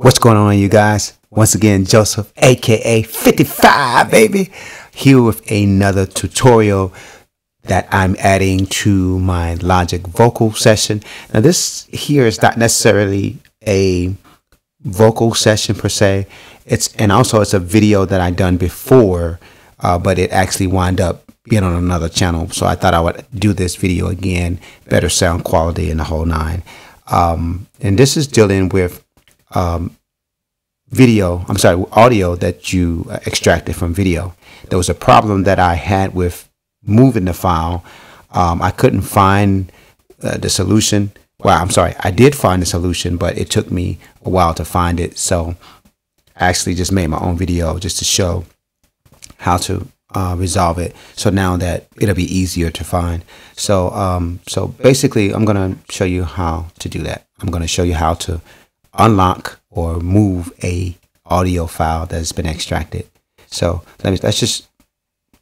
What's going on, you guys? Once again, Joseph, aka 55, baby, here with another tutorial that I'm adding to my Logic vocal session. Now, this here is not necessarily a vocal session per se. It's and also it's a video that I done before, uh, but it actually wound up being on another channel. So I thought I would do this video again, better sound quality and the whole nine. Um, and this is dealing with um, video, I'm sorry, audio that you extracted from video. There was a problem that I had with moving the file. Um, I couldn't find uh, the solution. Well, I'm sorry, I did find the solution, but it took me a while to find it. So I actually just made my own video just to show how to uh, resolve it. So now that it'll be easier to find. So um, so basically, I'm gonna show you how to do that. I'm gonna show you how to unlock or move a audio file that's been extracted. So let me let's just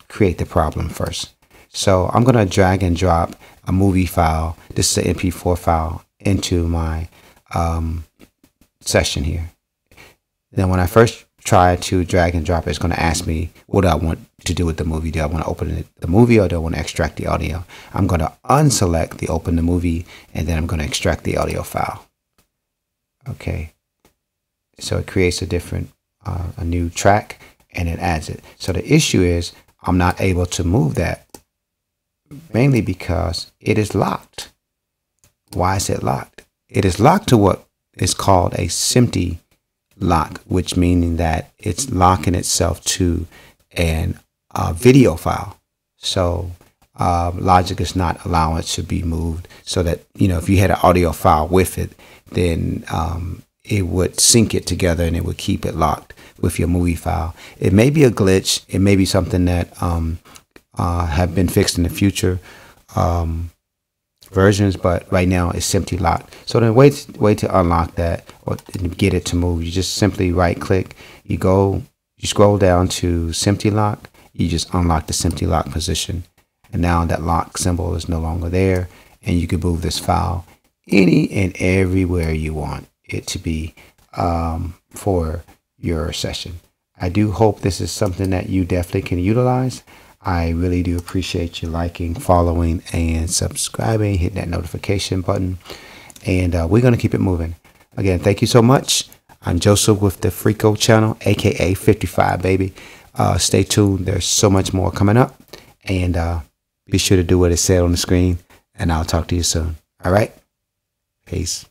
create the problem first. So I'm gonna drag and drop a movie file. This is an MP4 file into my um, session here. Then when I first try to drag and drop it, it's going to ask me what do I want to do with the movie. Do I want to open the movie or do I want to extract the audio? I'm going to unselect the open the movie and then I'm going to extract the audio file. Okay. So it creates a different, uh, a new track and it adds it. So the issue is I'm not able to move that mainly because it is locked. Why is it locked? It is locked to what is called a SMPTE lock, which meaning that it's locking itself to an uh, video file. So uh, Logic is not allowing it to be moved so that, you know, if you had an audio file with it, then um, it would sync it together and it would keep it locked with your movie file. It may be a glitch. It may be something that um, uh, have been fixed in the future. Um, versions, but right now it's SMPTE locked. So the way to, way to unlock that or get it to move, you just simply right click, you go, you scroll down to SMPTE lock, you just unlock the SMPTE lock position. And now that lock symbol is no longer there and you can move this file any and everywhere you want it to be um, for your session. I do hope this is something that you definitely can utilize. I really do appreciate you liking, following, and subscribing. Hit that notification button. And uh, we're going to keep it moving. Again, thank you so much. I'm Joseph with the Freqko channel, aka 55 Baby. Uh, stay tuned. There's so much more coming up. And uh, be sure to do what it said on the screen. And I'll talk to you soon. All right? Peace.